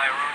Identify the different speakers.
Speaker 1: my room.